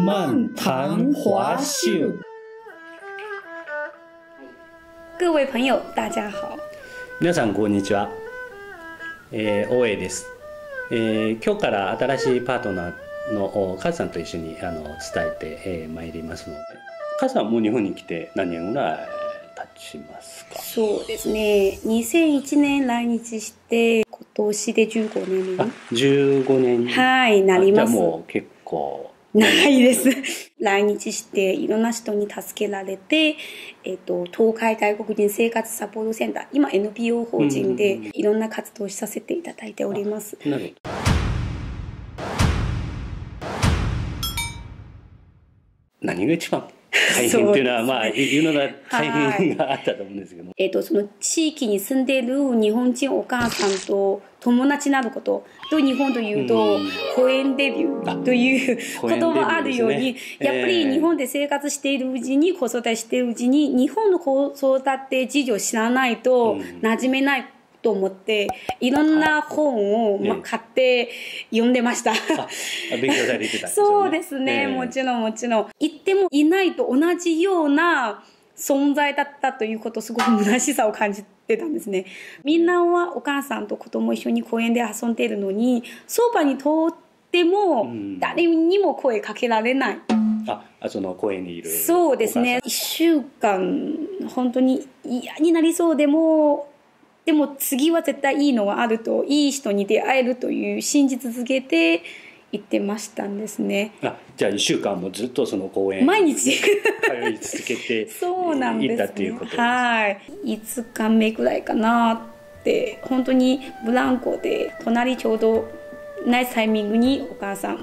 漫谈华秀。各位朋友，大家好。皆さんこんにちは。えー、大江です。えー、今日から新しいパートナーのカズさんと一緒にあの伝えて、えー、参りますので、カズさんもう日本に来て何年ぐらい経ちますか？そうですね。2001年来日して今年で15年目。あ、15年。はい、なります。じゃあもう結構。長いです。来日していろんな人に助けられて、えっ、と、東海外国人生活サポートセンター、今 NPO 法人でいろんな活動をさせていただいております。なるほど。何が一番？大変っていうのは、まあ、いうのが大変があったと思うんですけど。えっ、と、その地域に住んでいる日本人お母さんと友達になることと日本というと、公園デビューということもあるように、やっぱり日本で生活しているうちに、子育てしているうちに、日本の子育て事情を知らないと馴染めない。と思っていろんな本を、まあ、買って読んでました。勉強されてた、ね、そうですね、えー、もちろんもちろん。言ってもいないと同じような存在だったということすごく虚しさを感じてたんですね。みんなはお母さんと子供一緒に公園で遊んでいるのにそばに通っても誰にも声かけられない。あその公園にいるそうですね1週間本当に嫌になりそうでもでも次は絶対いいのがあるといい人に出会えるという信じ続けて行ってましたんですね。あじゃあ1週間もずっとその公園毎日通い続けてそうなんです、ね、行ったっていうことですはい。5日目ぐらいかなって本当にブランコで隣ちょうどナイスタイミングにお母さん、う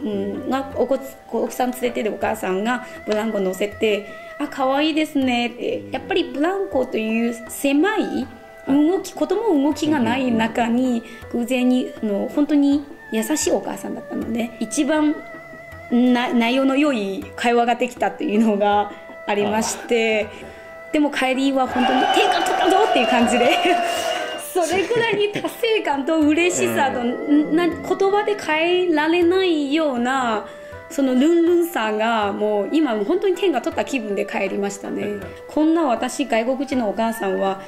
ん、がお子お子さん連れてるお母さんがブランコ乗せて「あ可愛いですね」って。やっぱりブランコという狭い動き子供動きがない中に偶然にの本当に優しいお母さんだったので一番内容の良い会話ができたというのがありましてでも帰りは本当に「天下取ったぞ!」っていう感じで それぐらいに達成感と嬉しさと、な言葉で変えられないようなそのルンルンさがもう今本当に天が取った気分で帰りましたね。こんな私外国人のお母さんは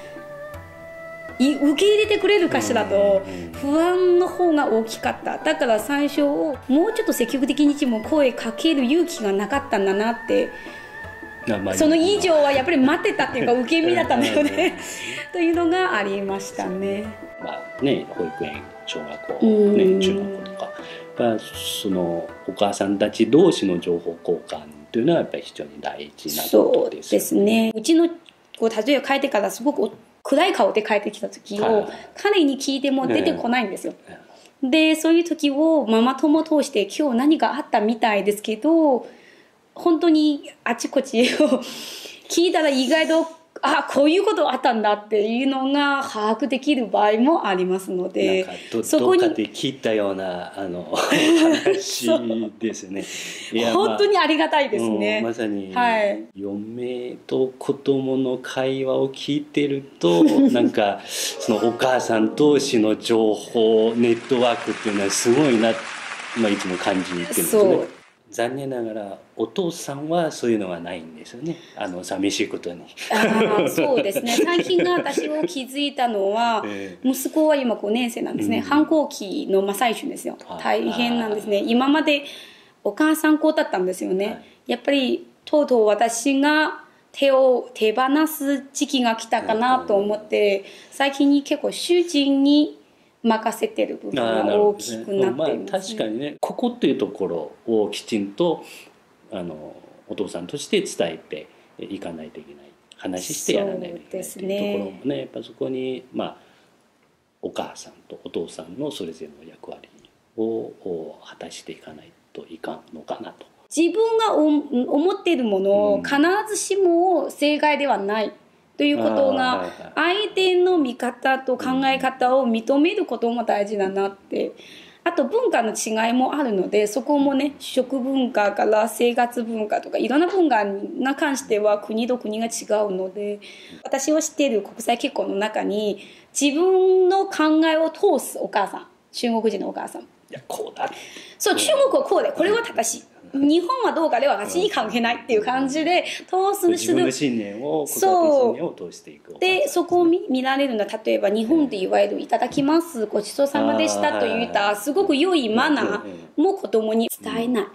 受け入れてくれるかしらと不安の方が大きかった。だから最初もうちょっと積極的にも声かける勇気がなかったんだなって。その以上はやっぱり待ってたっていうか受け身だったんだよねというのがありましたね。まあね保育園小学校、ね、中学校とかやっぱそのお母さんたち同士の情報交換というのはやっぱり非常に大事なことですね。そうですね。うちのこう例えば帰ってからすごく暗い顔で帰ってきた時を、彼に聞いても出てこないんですよ。で、そういう時をママ友通して今日何があったみたいですけど、本当にあちこちを聞いたら意外とあこういうことあったんだっていうのが把握できる場合もありますのでそこにどっかで聞いたようなあの話ですね。本当にありがたいですね、まさに、はい、嫁と子供の会話を聞いてると なんかそのお母さん同士の情報ネットワークっていうのはすごいな、まあ、いつも感じてるんですね。残念ながらお父さんはそういうのがないんですよね。あの寂しいことに。あ そうですね。最近が私を気づいたのは、えー、息子は今5年生なんですね、うん、反抗期の真最中ですよ。大変なんですね。今までお母さん子だったんですよね、はい、やっぱりとうとう私が手を手放す時期が来たかなと思って、最近に結構主人に任せてる部分が大きくなっています、ね。まあ、確かにね。ここっていうところをきちんとあのお父さんとして伝えていかないといけない話してやらないといけないっていうところもねやっぱそこにまあお母さんとお父さんのそれぞれの役割を果たしていかないといかんのかなと。自分が思っているもの、必ずしも正解ではないということが相手の見方と考え方を認めることも大事だなって。あと文化の違いもあるのでそこもね食文化から生活文化とかいろんな文化に関しては国と国が違うので私を知っている国際結婚の中に自分の考えを通すお母さん中国人のお母さん。いやこうだ。そう中国はこうだこれは正しい日本はどうかでは私に関係ないっていう感じで通す自分の信念を子育て信念を通していくでそこを見見られるのは例えば日本でいわゆる「いただきますごちそうさまでした」といったすごく良いマナーも子供に伝えない。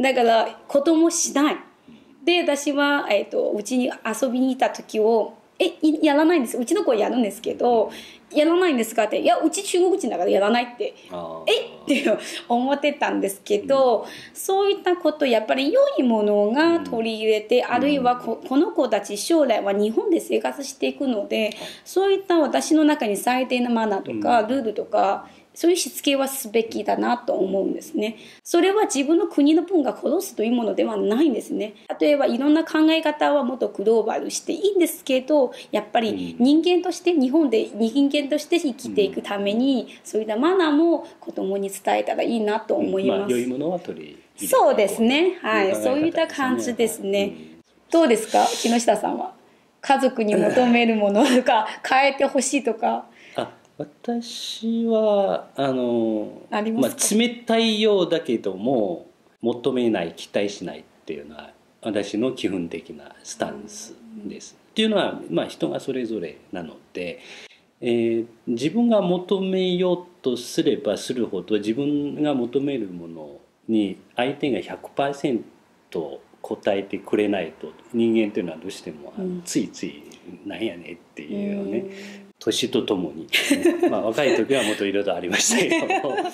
だから子供しない。で私は、えーと、うちに遊びに行った時をえやらないんです。うちの子はやるんですけどやらないんですかって。いやうち中国人だからやらないって。え？って思ってたんですけど、うん、そういったことやっぱり良いものが取り入れて、うん、あるいはここの子たち将来は日本で生活していくのでそういった私の中に最低なマナーとか、ルールとかそういうしつけはすべきだなと思うんですね。それは自分の国の文化を殺すというものではないんですね。例えばいろんな考え方はもっとグローバルしていいんですけど、やっぱり人間として、日本で人間として生きていくために、そういったマナーも子供に伝えたらいいなと思います。まあ、良いものは取りそうですね。はい。そういった感じですね。どうですか？木下さんは。家族に求めるものとか 変えてほしいとか。私はあのあまあ、冷たいようだけども求めない期待しないっていうのは私の基本的なスタンスです。っていうのは、まあ、人がそれぞれなので、えー、自分が求めようとすればするほど自分が求めるものに相手が100%答えてくれないと人間っていうのはどうしても、ついつい「なんやね」っていうね、年とともに、まあ若い時はもっといろいろありましたけども。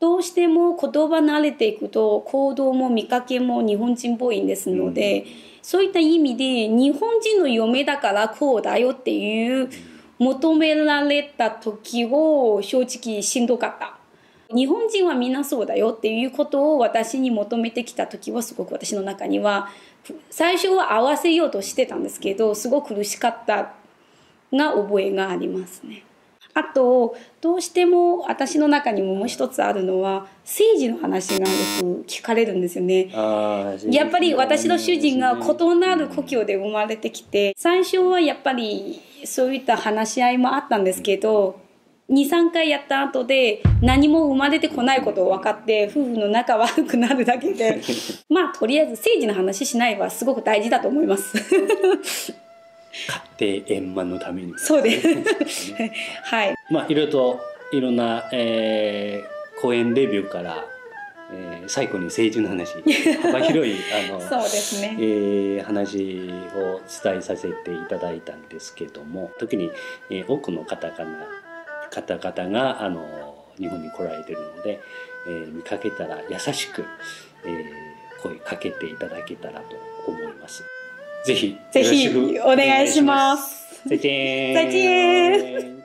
どうしても言葉慣れていくと行動も見かけも日本人っぽいんですので、うん、そういった意味で日本人の嫁だからこうだよっていう求められた時を正直しんどかった。日本人はみんなそうだよっていうことを私に求めてきた時はすごく私の中には最初は合わせようとしてたんですけどすごく苦しかったが覚えがありますね。あとどうしても私の中にももう一つあるのは政治の話がよく聞かれるんですよね。やっぱり私の主人が異なる故郷で生まれてきて最初はやっぱりそういった話し合いもあったんですけど23回やった後で何も生まれてこないことを分かって夫婦の仲悪くなるだけで まあとりあえず政治の話しないはすごく大事だと思います。家庭円満のために、そうです。はい。まあいろいろといろんな、えー、講演レビューからえー、最後に政治の話 幅広いあのそうですね、えー、話を伝えさせていただいたんですけども特に、えー、多くの方々方々があの日本に来られてるので、えー、見かけたら優しく、えー、声かけていただけたらと思います。ぜひ、ぜひ、お願いします。再见。再见。